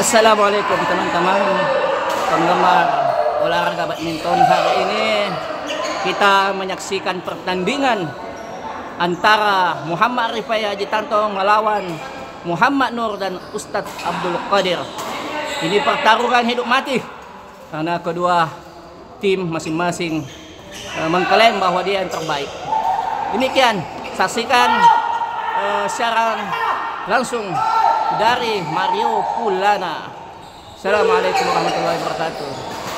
Assalamualaikum teman-teman penggemar olahraga badminton. Hari ini kita menyaksikan pertandingan antara Muhammad Rifai Haji Tanto melawan Muhammad Nur dan Ustadz Abdul Qadir. Ini pertarungan hidup mati karena kedua tim masing-masing uh, mengklaim bahwa dia yang terbaik. Demikian, saksikan uh, siaran langsung dari Mario Pulana. Assalamualaikum warahmatullahi wabarakatuh.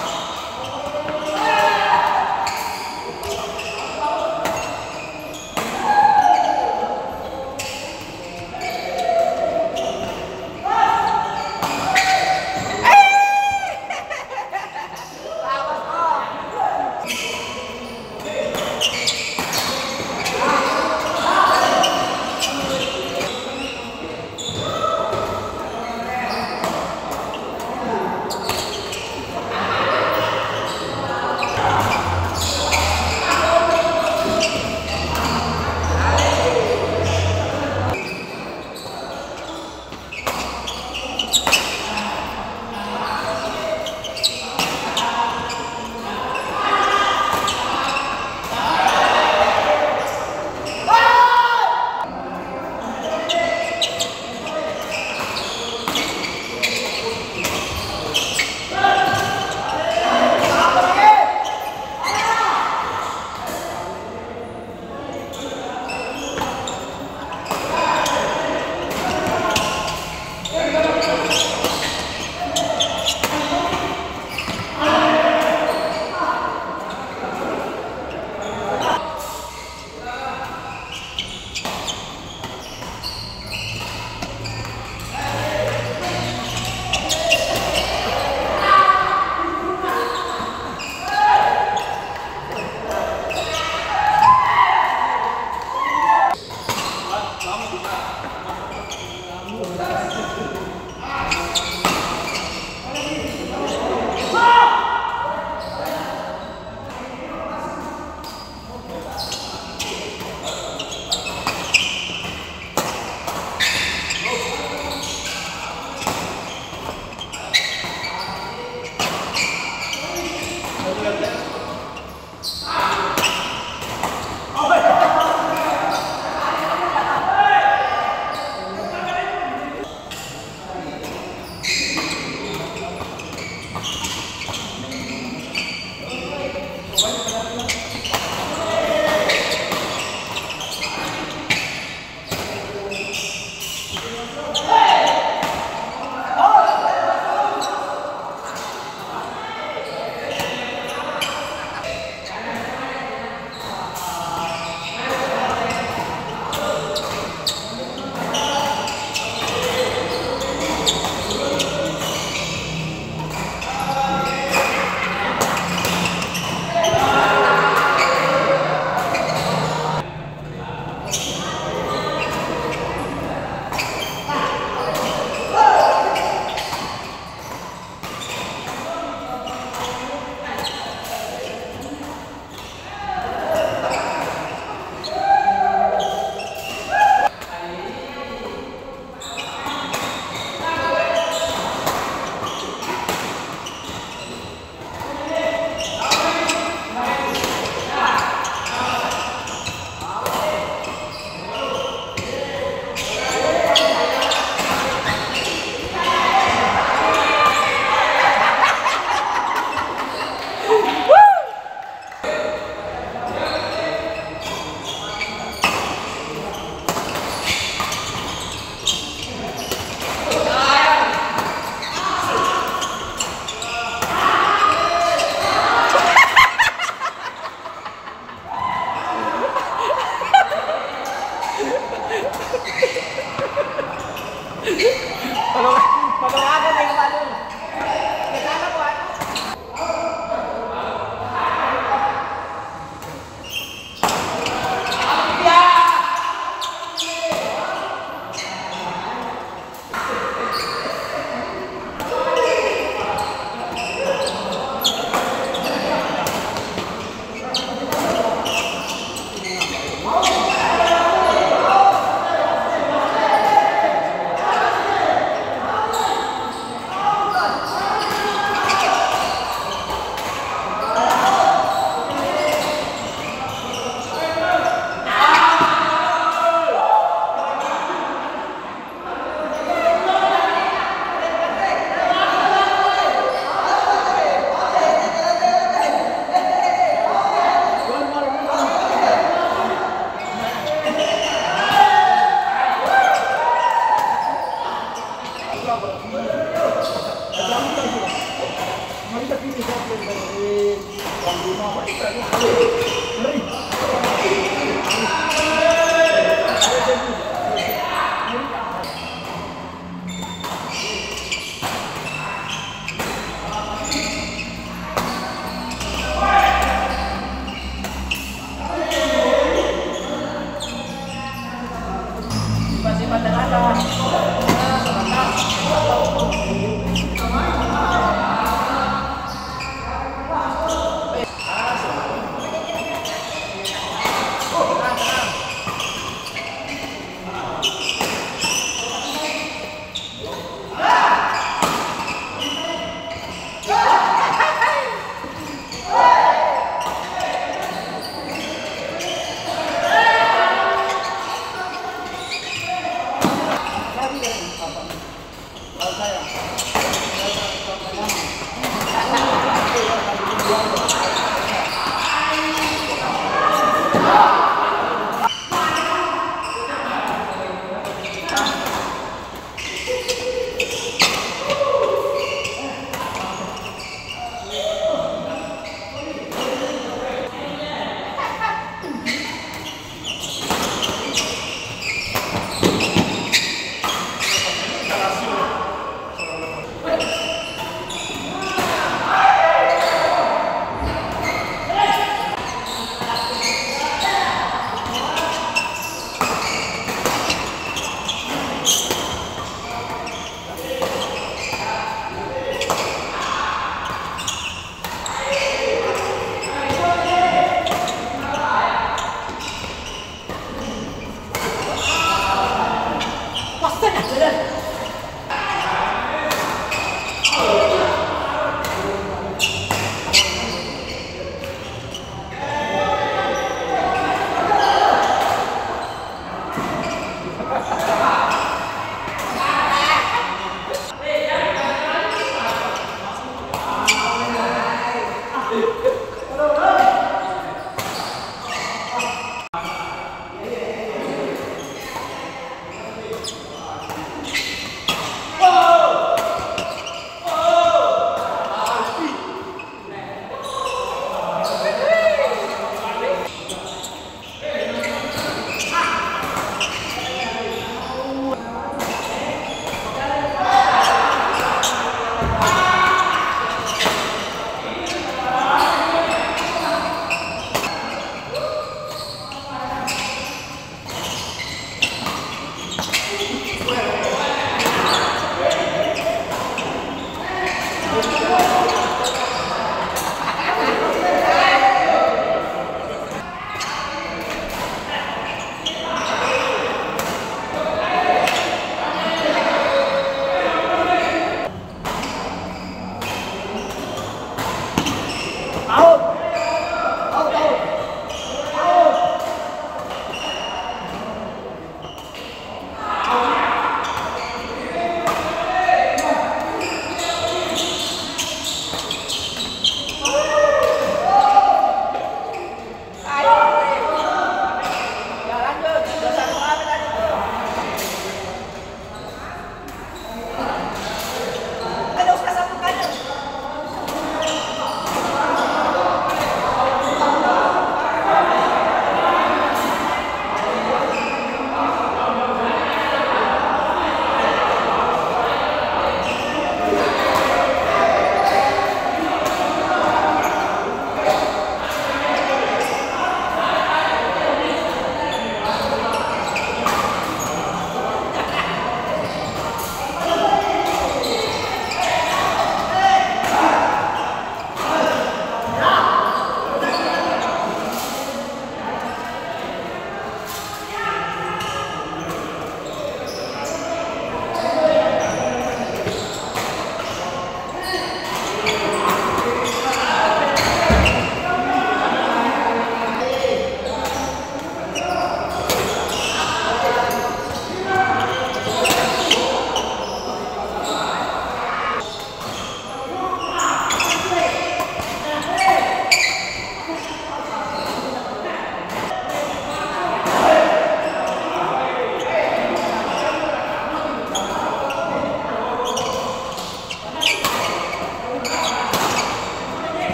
What?